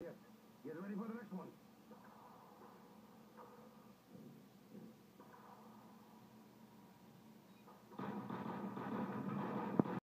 Get ready for the next one.